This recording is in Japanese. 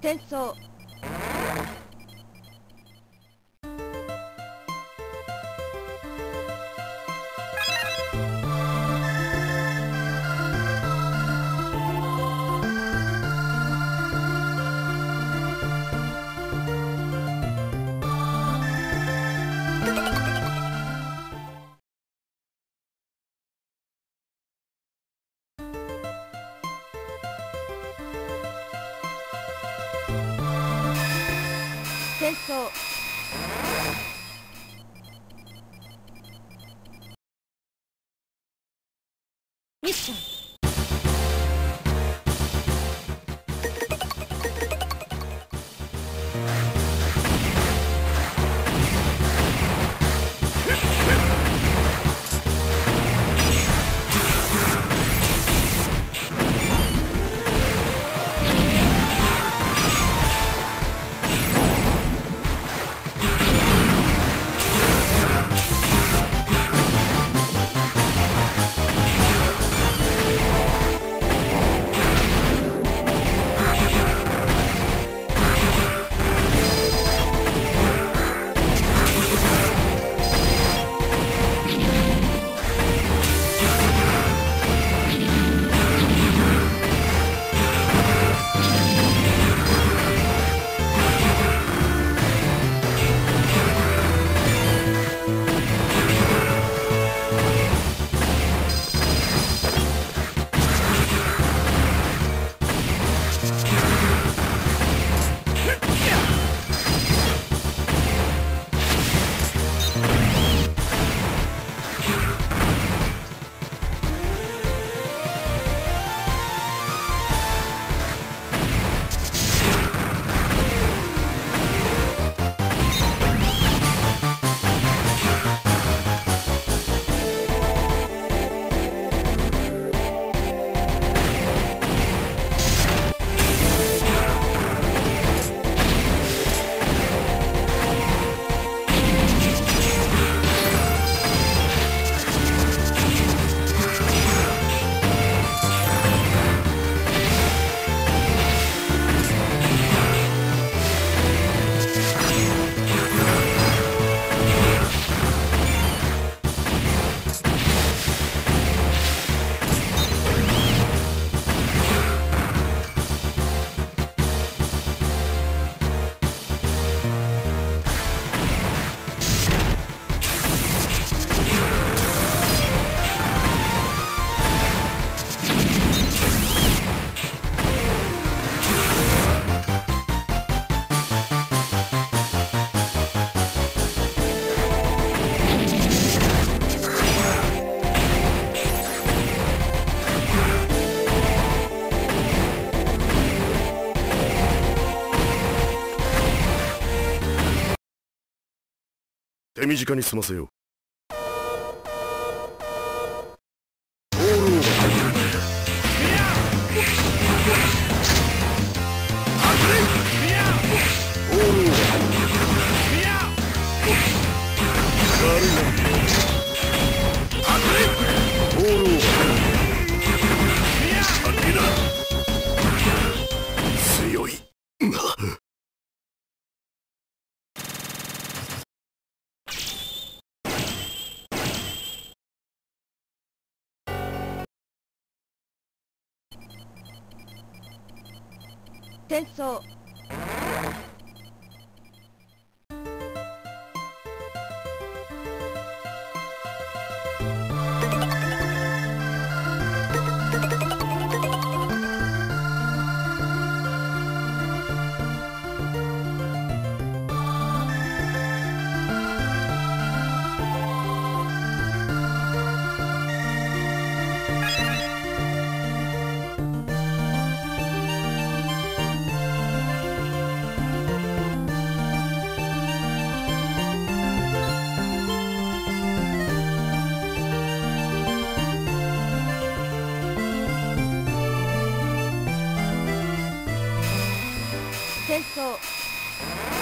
転送戦争。ミッション。手短に済ませよう。転送。戦争。